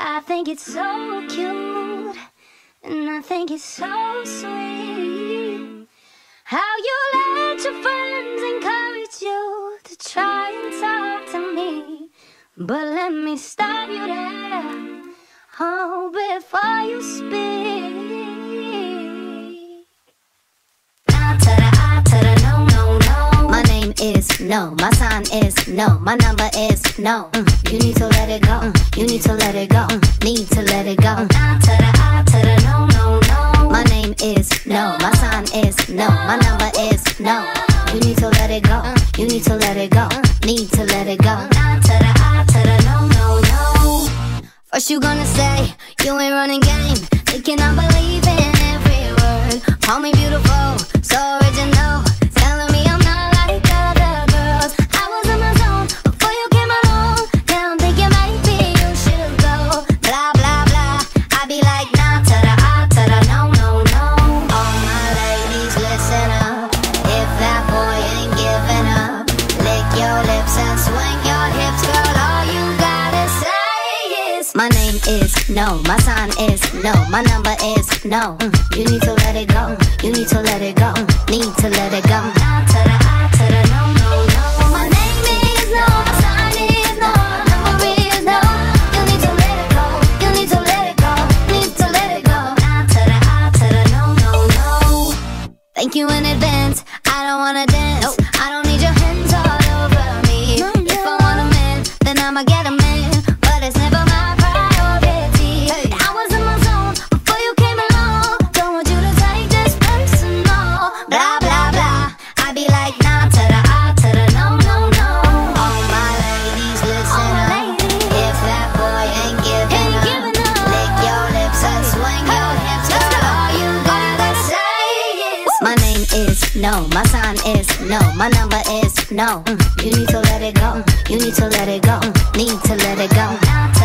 I think it's so cute, and I think it's so sweet. How you let your friends encourage you to try and talk to me. But let me stop you there, oh, before you speak. Is no, my sign is no, my number is no. Mm, you need to let it go, mm, you need to let it go, mm, need to let it go. Ah, to the ah, to the no, no, no. My name is no, my sign is no, my number is no. You need to let it go, you need to let it go, need to let it go. Ah, to the ah, to the no, no, no. First you gonna say? You ain't running game, thinking I believe in every word. Call me beautiful, so original, is no, my sign is no, my number is no. Mm, you need to let it go. Mm, you need to let it go. Mm, need to let it go. The no, no, no. My name is no, my sign is no, number is no. You need to let it go. You need to let it go. Need to let it go. No, no, no. Thank you in is no, my sign is no, my number is no. Mm, you need to let it go, mm, you need to let it go, mm, need to let it go.